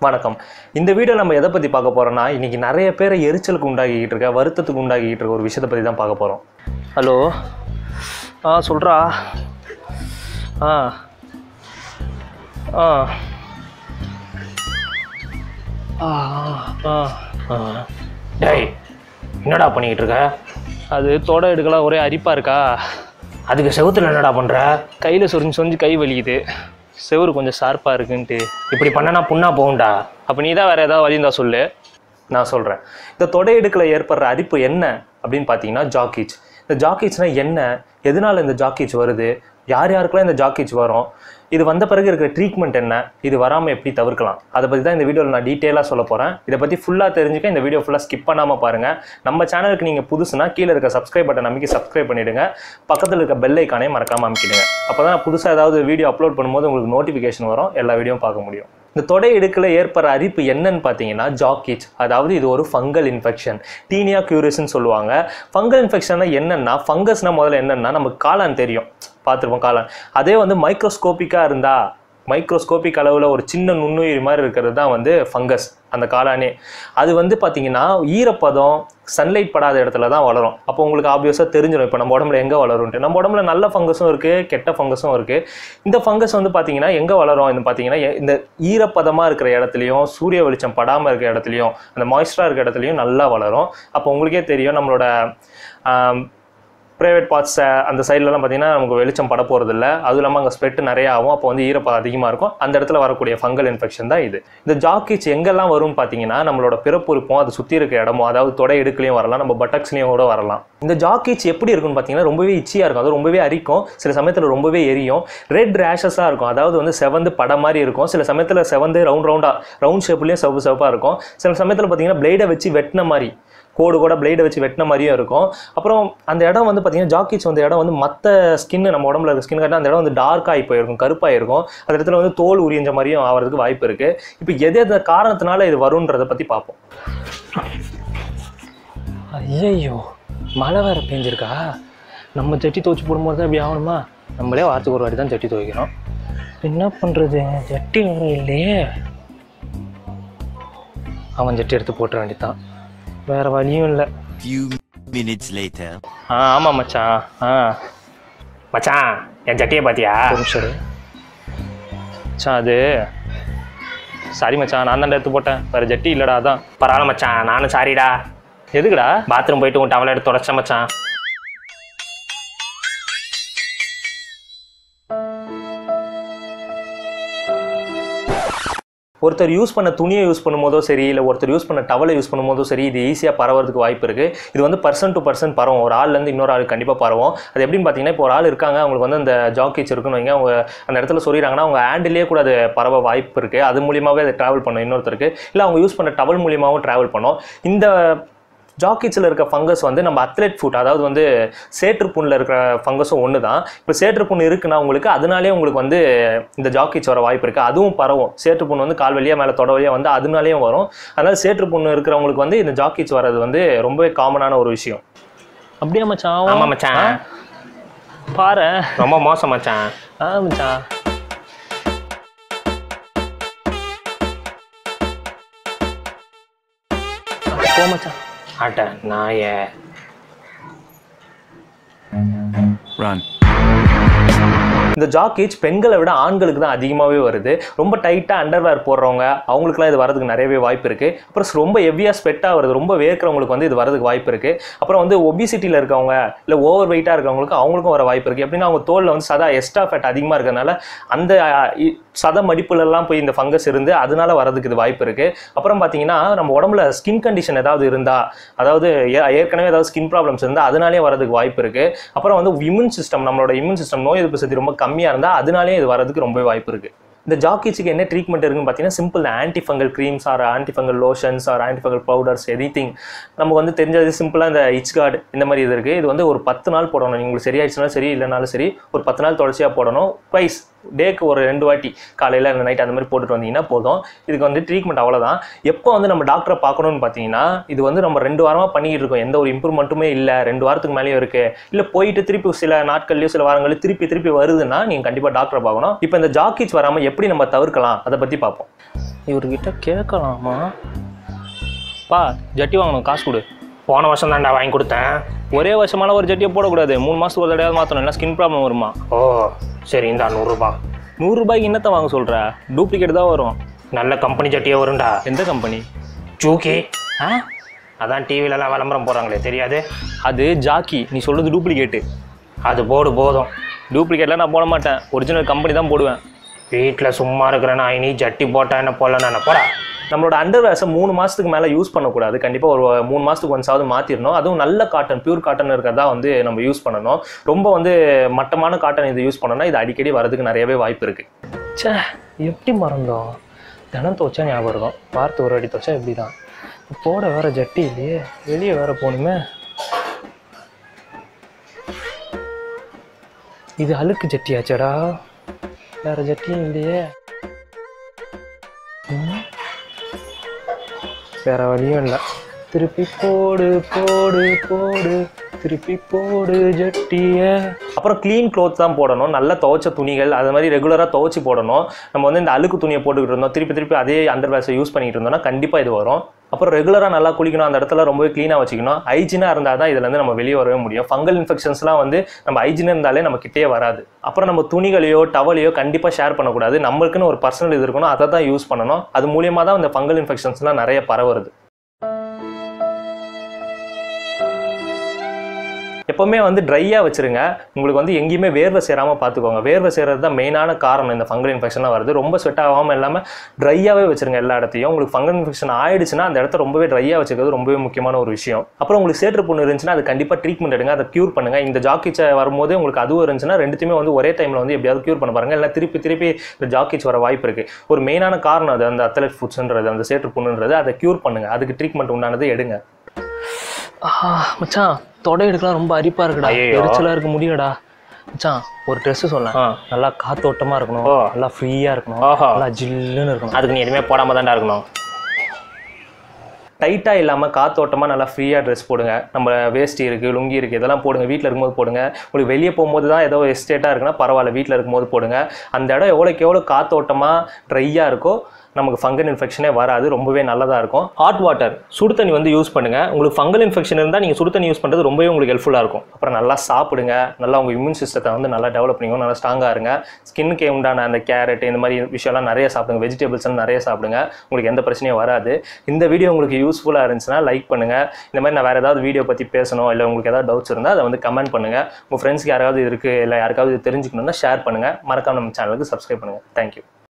வணக்கம். இந்த வீடியோ நம்ம எதை பற்றி பார்க்க போகிறோம்னா இன்னைக்கு நிறைய பேரை எரிச்சலுக்கு உண்டாக்கிட்டு இருக்க வருத்தத்துக்கு உண்டாக்கிட்டு இருக்க ஒரு விஷயத்தை பற்றி தான் பார்க்க போகிறோம் ஹலோ? ஆ சொல்கிறா ஆ. ஆ. ஆ ஆ ஆ. டேய் என்னடா பண்ணிக்கிட்டு இருக்க? அது தொட எடுக்கலாம் ஒரே அரிப்பாக இருக்கா? அதுக்கு செவுத்துல என்னடா பண்ணுற கையில் சொரிஞ்சு சொரிஞ்சு கை வலிக்குது. செவரு கொஞ்சம் ஷார்ப்பாக இருக்குன்ட்டு. இப்படி பண்ணனா புண்ணா போகும்டா. அப்போ நீ தான் வேறு ஏதாவது வழி இருந்தால் சொல்லு. நான் சொல்கிறேன் இந்த தொடையிடுக்கில் ஏற்படுற அரிப்பு என்ன அப்படின்னு பார்த்தீங்கன்னா ஜாக்கீச் இந்த ஜாக்கீச்னா என்ன? எதனால இந்த ஜாக்கீச் வருது? யார் யாருக்கெல்லாம் இந்த ஜாக்கீச் வரும்? இது வந்த பிறகு இருக்கிற ட்ரீட்மெண்ட் என்ன? இது வராமல் எப்படி தவிர்க்கலாம்? அதை பற்றி தான் இந்த வீடியோவில் நான் டீட்டெயிலாக சொல்ல போகிறேன் இதை பற்றி ஃபுல்லாக தெரிஞ்சுக்க இந்த வீடியோ ஃபுல்லாக ஸ்கிப் பண்ணாமல் பாருங்கள் நம்ம சேனலுக்கு நீங்கள் புதுசுனா கீழே இருக்க சப்ஸ்கிரைப் பட்டன் அமைக்கி சப்ஸ்கிரைப் பண்ணிவிடுங்க பக்கத்தில் இருக்க பெல் ஐக்கானே மறக்காமல் அமைக்கிடுங்க. அப்போ தான் புதுசாக ஏதாவது வீடியோ அப்லோட் பண்ணும்போது உங்களுக்கு நோட்டிஃபிகேஷன் வரும். எல்லா வீடியோவும் பார்க்க முடியும். இந்த தொடை இடுக்கில் ஏற்படுற அரிப்பு என்னன்னு பார்த்தீங்கன்னா ஜாக்கிச் அதாவது இது ஒரு ஃபங்கல் இன்ஃபெக்ஷன் டீனியா கியூரிஸ்ன்னு சொல்லுவாங்க. ஃபங்கல் இன்ஃபெக்ஷன்னா என்னென்னா ஃபங்கஸ்னால் முதல்ல என்னென்னா நமக்கு காளான் தெரியும். பார்த்துருப்போம் காளான். அதே வந்து மைக்ரோஸ்கோப்பிக்காக இருந்தால் மைக்ரோஸ்கோபிக் அளவில் ஒரு சின்ன நுண்ணுயிர் மாதிரி இருக்கிறது தான் வந்து ஃபங்கஸ் அந்த காளானே. அது வந்து பார்த்தீங்கன்னா ஈரப்பதம் சன்லைட் படாத இடத்துல தான் வளரும். அப்போ உங்களுக்கு ஆப்வியஸாக தெரிஞ்சிடும் இப்போ நம்ம உடம்புல எங்கே வளரும்ட்டு நம்ம உடம்புல நல்ல ஃபங்கஸும் இருக்குது கெட்ட ஃபங்கஸும் இருக்குது இந்த ஃபங்கஸ் வந்து பார்த்தீங்கன்னா எங்கே வளரும்? இது பார்த்தீங்கன்னா இந்த ஈரப்பதமாக இருக்கிற இடத்துலையும் சூரிய வெளிச்சம் படாமல் இருக்கிற இடத்துலையும் அந்த மாய்ஸ்டராக இருக்கிற இடத்துலையும் நல்லா வளரும். அப்போ உங்களுக்கே தெரியும் நம்மளோட ப்ரைவேட் பார்ட்ஸ் அந்த சைட்லலாம் பார்த்தீங்கன்னா நமக்கு வெளிச்சம் பட போகிறது இல்லை அதுவும் இல்லாமல் அங்கே ஸ்வெட் நிறைய ஆகும். அப்போ வந்து ஈரப்பதம் அதிகமாக இருக்கும். அந்த இடத்துல வரக்கூடிய ஃபங்கல் இன்ஃபெக்ஷன் தான் இது. இந்த ஜாக்கிச் எங்கெல்லாம் வரும்னு பார்த்தீங்கன்னா நம்மளோட பிறப்புறுப்பும் அது சுற்றி இருக்க இடமும் அதாவது தொடை இடுக்குலையும் வரலாம். நம்ம பட்டக்ஸ்லையும் கூட வரலாம். இந்த ஜாக்கிச் எப்படி இருக்கும்னு பார்த்தீங்கன்னா ரொம்பவே இச்சியாக இருக்கும். அது ரொம்பவே அரிக்கும். சில சமயத்தில் ரொம்பவே எரியும். ரெட் ரேஷஸாக இருக்கும். அதாவது வந்து செவந்து படம் மாதிரி இருக்கும். சில சமயத்தில் செவந்து ரவுண்ட் ரவுண்டாக ரவுண்ட் ஷேப்லேயும் செவப்பு செவப்பாக இருக்கும். சில சமயத்தில் பார்த்தீங்கன்னா பிளேடை வச்சு வெட்டின மாதிரி. கோடு கூட பிளேடை வச்சு வெட்டின மாதிரியும் இருக்கும். அப்புறம் அந்த இடம் வந்து பார்த்தீங்கன்னா ஜாக்கிச் வந்த இடம் வந்து மற்ற ஸ்கின் நம்ம உடம்புல இருக்க ஸ்கின் காட்டினா அந்த இடம் வந்து டார்க் ஆகி போயிருக்கும் கருப்பாக இருக்கும். அந்த இடத்துல வந்து தோல் உரிஞ்ச மாதிரியும் ஆகிறதுக்கு வாய்ப்பு இருக்குது இப்போ எது எந்த காரணத்தினால இது வரும்ன்றதை பற்றி பார்ப்போம் ஐயையோ மழை வேறு பெஞ்சிருக்கா? நம்ம ஜட்டி துவைச்சி போடும்போது தான் இப்படி ஆகணுமா? நம்மளே வாரத்துக்கு ஒரு வாட்டி தான் ஜட்டி துவைக்கிறோம் என்ன பண்ணுறது ஜட்டி வேறு இல்லையே. அவன் ஜட்டி எடுத்து போட்டுற வேண்டியதான் வேறு வழியும் இல்லை. Few minutes later. ஆ ஆமாம் மச்சான். ஆ. மச்சான் என் சட்டியை பார்த்தியா இரு. மச்சான் அது. சாரி மச்சான் நான் தான் எடுத்து போட்டேன். வேறு ஜட்டி இல்லைடா அதான். பரவாயில்ல மச்சான் நானும் சாரிடா. எதுக்குடா? பாத்ரூம் போயிட்டு உன் டவலை எடுத்து தொடச்ச மச்சான். ஒருத்தர் யூஸ் பண்ண துணியை யூஸ் பண்ணும்போதோ சரி இல்லை ஒருத்தர் யூஸ் பண்ண டவலை யூஸ் பண்ணும்போதோ சரி இது ஈஸியாக பரவறதுக்கு வாய்ப்பு இருக்குது இது வந்து பர்சன் டு பர்சன் பரவும். ஒரு ஆள்லேருந்து இன்னொரு ஆள் கண்டிப்பாக பரவும். அது எப்படின்னு பார்த்தீங்கன்னா இப்போ ஒரு ஆள் இருக்காங்க அவங்களுக்கு வந்து அந்த ஜாக்கீச் இருக்குன்னு வைங்க அவங்க அந்த இடத்துல சொல்லிடுறாங்கன்னா அவங்க ஹேண்டிலே கூட அது பரவ வாய்ப்பு இருக்குது அது மூலியமாகவே அதை ட்ராவல் பண்ணும். இன்னொருத்தருக்கு. இல்லை அவங்க யூஸ் பண்ண டவல் மூலியமாகவும் ட்ராவல் பண்ணும். இந்த ஜாக்கிச்சில் இருக்க ஃபங்கஸ் வந்து நம்ம அத்லெட் ஃபுட் அதாவது வந்து சேற்றுப்புண்ணில் இருக்கிற ஃபங்கஸும் ஒன்று தான் இப்போ சேற்றுப்புண் இருக்குன்னா உங்களுக்கு அதனாலே உங்களுக்கு வந்து இந்த ஜாக்கிச் வர வாய்ப்பு இருக்குது அதுவும் பரவும். சேற்றுப்புண் வந்து கால் வழியாக மேலே தொட வழியாக வந்து அதனாலேயும் வரும். அதனால் சேற்றுப்புண் இருக்கிறவங்களுக்கு வந்து இந்த ஜாக்கிச் வர்றது வந்து ரொம்பவே காமனான ஒரு விஷயம். அப்படியே மச்சான். ஆமாம் மச்சான். பாரு. ரொம்ப மோசம் மச்சான். ஆ மச்சான். போ மச்சான். ஆட்ட நாய. Run. இந்த ஜாக்கேஜ் பெண்களை விட ஆண்களுக்கு தான் அதிகமாகவே வருது. ரொம்ப டைட்டாக அண்டர்வேர் போடுறவங்க அவங்களுக்குலாம் இது வரதுக்கு நிறையவே வாய்ப்பு இருக்குது அப்புறம் ரொம்ப ஹெவியாக ஸ்வெட்டாக வருது. ரொம்ப வேர்க்கிறவங்களுக்கு வந்து இது வரதுக்கு வாய்ப்பு இருக்குது அப்புறம் வந்து ஒபிசிட்டியில் இருக்கவங்க இல்லை ஓவர் வெயிட்டாக இருக்கவங்களுக்கு அவங்களுக்கும் வர வாய்ப்பு இருக்குது எப்படின்னா அவங்க தோலில் வந்து சதா எக்ஸ்ட்ரா ஃபேட் அதிகமாக இருக்கிறதுனால அந்த சத மடிப்புலலாம் போய் இந்த ஃபங்கஸ் இருந்து அதனால வரதுக்கு இது வாய்ப்பு இருக்குது அப்புறம் பார்த்தீங்கன்னா நம்ம உடம்புல ஸ்கின் கண்டிஷன் ஏதாவது இருந்தால் அதாவது ஏ- ஏற்கனவே ஏதாவது ஸ்கின் ப்ராப்ளம்ஸ் இருந்தால் அதனாலே வரதுக்கு வாய்ப்பு இருக்குது அப்புறம் வந்து இம்யூன் சிஸ்டம் நம்மளோட இம்யூன் சிஸ்டம் நோய் எதிர்ப்பு சக்தி ரொம்ப கம்மியாக இருந்தால் அதனாலே இது வரதுக்கு ரொம்ப வாய்ப்பு இருக்குது இந்த ஜாக்கிச்சுக்கு என்ன ட்ரீட்மெண்ட் இருக்குன்னு பார்த்தீங்கன்னா simple antifungal creams or antifungal lotions or antifungal powders anything நமக்கு வந்து தெரிஞ்சது சிம்பிளாக இந்த இச் கார்டு இந்த மாதிரி இது இருக்குது இது வந்து ஒரு பத்து நாள் போடணும். உங்களுக்கு சரியாயிடுச்சுனாலும் சரி இல்லைனாலும் சரி ஒரு பத்து நாள் தொடர்ச்சியாக போடணும். ப்ரைஸ் டேக்கு ஒரு ரெண்டு வாட்டி காலையில் நைட் அந்த மாதிரி போட்டுட்டு வந்தீங்கன்னா போதும். இதுக்கு வந்து ட்ரீட்மெண்ட் அவ்வளோதான் எப்போ வந்து நம்ம டாக்டரை பார்க்கணும்னு பார்த்தீங்கன்னா இது வந்து நம்ம ரெண்டு வாரமாக பண்ணிக்கிட்டு இருக்கோம். எந்த ஒரு இம்ப்ரூவ்மெண்ட்டுமே இல்லை. ரெண்டு வாரத்துக்கு மேலேயும் இருக்குது இல்லை போயிட்டு திருப்பி சில நாட்கள்லையோ சில வாரங்களையும் திருப்பி திருப்பி வருதுன்னா நீங்கள் கண்டிப்பாக டாக்டரை பார்க்கணும். இப்போ இந்த ஜாக்கீச் வராமல் எப்படி நம்ம தவிர்க்கலாம்? அதை பற்றி பார்ப்போம். இவர்கிட்ட கேட்கலாமா? பா ஜட்டி வாங்கணும். காசு கொடு. போன வருஷம் தான்டா வாங்கி கொடுத்தேன். ஒரே வருஷமால ஒரு ஜட்டியை போடக்கூடாது. மூணு மாதத்துக்கு ஒரு தடவை மாற்றணும் இல்லை ஸ்கின் ப்ராப்ளம் வருமா? ஓ சரி இந்தா நூறுரூபா. நூறுரூபாய்க்கு என்னத்தை வாங்க சொல்கிற டூப்ளிகேட் தான் வரும். நல்ல கம்பெனி ஜட்டியே வரும்டா. எந்த கம்பெனி ஜூக்கி ஆ? அதான் டிவிலலாம் விளம்பரம் போடுறாங்களே தெரியாது? அது ஜாக்கி. நீ சொல்கிறது டூப்ளிகேட்டு அது போடு போதும். டூப்ளிகேட்லாம் நான் போட மாட்டேன். ஒரிஜினல் கம்பெனி தான் போடுவேன். வீட்டில் சும்மா இருக்கிற நீ ஜட்டி போட்டா என்ன போடல நான் போடா. நம்மளோட அண்டர்வேர்ஸை மூணு மாதத்துக்கு மேலே யூஸ் பண்ணக்கூடாது. கண்டிப்பாக ஒரு மூணு மாதத்துக்கு ஒன்ஸாவது மாற்றிடணும் அதுவும் நல்ல காட்டன் பியூர் காட்டன் இருக்கிறதா வந்து நம்ம யூஸ் பண்ணணும். ரொம்ப வந்து மட்டமான காட்டன் இது யூஸ் பண்ணோம்னா இது அடிக்கடி வரதுக்கு நிறையவே வாய்ப்பு இருக்குது ச்சே எப்படி மறந்தோம்? தினம் துவச்சா ஞாபகம் இருக்கும். பார்த்து ஒரு அடி துவச்சா இப்படி தான் போட வேற ஜட்டி இல்லையே. வெளியே வேற போகணுமே. இது அழுக்கு ஜட்டியாச்சடா. வேற ஜட்டியும் இல்லையே. வேற வழியும் இல்லை. திருப்பி போடு போடு போடு. திருப்பி போடு ஜட்டிய. அப்புறம் க்ளீன் க்ளோத் தான் போடணும். நல்ல துவைச்ச துணிகள் அது மாதிரி ரெகுலராக துவைச்சி போடணும். நம்ம வந்து இந்த அழுக்கு துணியை போட்டுக்கிட்டு இருந்தோம். திருப்பி திருப்பி அதே அண்டர்வேர்ஸை யூஸ் பண்ணிக்கிட்டு இருந்தோம்னா கண்டிப்பாக இது வரும். அப்புறம் ரெகுலராக நல்லா குளிக்கணும். அந்த இடத்துல ரொம்பவே க்ளீனாக வச்சுக்கணும். ஹைஜினாக இருந்தால் தான் இதுலேருந்து நம்ம வெளியே வரவே முடியும். ஃபங்கல் இன்ஃபெக்ஷன்ஸ்லாம் வந்து நம்ம ஹைஜினாக இருந்தாலே நம்ம கிட்டே வராது. அப்புறம் நம்ம துணிகளையோ டவலையோ கண்டிப்பாக ஷேர் பண்ணக்கூடாது. நம்மளுக்குன்னு ஒரு பர்சனல் இது இருக்கணும். அதை தான் யூஸ் பண்ணணும். அது மூலியமாக தான் இந்த ஃபங்கல் இன்ஃபெக்ஷன்ஸ்லாம் நிறைய பரவுறது. எப்போவுமே வந்து ட்ரையாக வச்சுருங்க. உங்களுக்கு வந்து எங்கேயுமே வேர்வை சேராமல் பார்த்துக்கோங்க வேர்வை சேர்றது தான் மெயினான காரணம். இந்த ஃபங்கல் இன்ஃபெக்ஷனாக வருது ரொம்ப ஸ்வெட் ஆகாமல் இல்லாமல் ட்ரையாகவே வச்சுருங்க எல்லா இடத்தையும். உங்களுக்கு ஃபங்கல் இன்ஃபெக்ஷன் ஆயிடுச்சுன்னா அந்த இடத்த ரொம்பவே ட்ரையாக வச்சுக்கிறது ரொம்பவே முக்கியமான ஒரு விஷயம். அப்புறம் உங்களுக்கு சேற்று புண்ணு இருந்துச்சுன்னா அது கண்டிப்பாக ட்ரீட்மெண்ட் எடுங்க. அதை க்யூர் பண்ணுங்கள் இந்த ஜாக்கிச்சை வரும்போது உங்களுக்கு அதுவும் இருந்துச்சுன்னா ரெண்டுத்தையுமே வந்து ஒரே டைமில் வந்து எப்படியாவது க்யூர் பண்ண பாருங்கள் இல்லை திருப்பி திருப்பி இந்த ஜாக்கிச் வர வாய்ப்பு இருக்குது ஒரு மெயினான காரணம் அது. அந்த அத்தலட் ஃபுட்ஸ்ன்றது அந்த சேற்று புண்ணுன்றது அதை க்யூர் பண்ணுங்கள் அதுக்கு ட்ரீட்மெண்ட் உண்டானது எடுங்க. மச்சான் தொடை எடுக்கலாம் ரொம்ப அரிப்பா இருக்குடா. எரிச்சலா இருக்க முடியலடா மச்சான் ஒரு ட்ரெஸ் ஆ. நல்லா காத்தோட்டமா இருக்கணும். நல்லா ஃப்ரீயா இருக்கணும் ஆஹா. நல்லா ஜில்லுன்னு இருக்கணும் அதுக்கு நீ எதுவுமே போடாம தான்டா இருக்கணும் டைட்டாக இல்லாமல் காத்தோட்டமாக நல்லா ஃப்ரீயாக ட்ரெஸ் போடுங்க. நம்ம வேஷ்டி இருக்குது லுங்கி இருக்குது இதெல்லாம் போடுங்க. வீட்டில் இருக்கும்போது போடுங்க. உங்களுக்கு வெளியே போகும்போது தான் ஏதோ எஸ்டேட்டாக இருக்குன்னா பரவாயில்ல வீட்டில் இருக்கும்போது போடுங்க. அந்த இடம் எவ்வளோக்கு எவ்வளோ காத்தோட்டமாக ட்ரையாக இருக்கோ நமக்கு ஃபங்கல் இன்ஃபெக்ஷனே வராது. ரொம்பவே நல்லதாக இருக்கும். ஹாட் வாட்டர் சுடு தண்ணி வந்து யூஸ் பண்ணுங்கள் உங்களுக்கு ஃபங்கல் இன்ஃபெக்ஷன் இருந்தால் நீங்கள் சுடு தண்ணி யூஸ் பண்ணுறது ரொம்பவே உங்களுக்கு ஹெல்ப்ஃபுல்லாக இருக்கும். அப்புறம் நல்லா சாப்பிடுங்க. நல்லா உங்கள் இம்யூன் சிஸ்டத்தை வந்து நல்லா டெவலப் பண்ணிக்கணும் நல்லா ஸ்ட்ராங்காக இருங்க. ஸ்கின்னுக்கு உண்டான அந்த கேரட் இந்த மாதிரி விஷயம்லாம் நிறைய சாப்பிடுங்க. வெஜிடபிள்ஸ்லாம் நிறைய சாப்பிடுங்க. உங்களுக்கு எந்த பிரச்சனையும் வராது. இந்த வீடியோ உங்களுக்கு யூஸ்ஃபுல்லாக இருந்துச்சுன்னா லைக் பண்ணுங்கள் இந்த மாதிரி நான் வேறு ஏதாவது வீடியோ பற்றி பேசணும் இல்லை உங்களுக்கு ஏதாவது டவுட்ஸ் இருந்தால் அதை வந்து கமெண்ட் பண்ணுங்கள் உங்கள் ஃப்ரெண்ட்ஸ்க்கு யாராவது இருக்குது இல்லை யாருக்காவது தெரிஞ்சுக்கணுன்னா தெரிஞ்சுக்கணும்னா ஷேர் பண்ணுங்கள் மறக்காம நம்ம சேனலுக்கு சப்ஸ்கிரைப் பண்ணுங்கள் தேங்க்யூ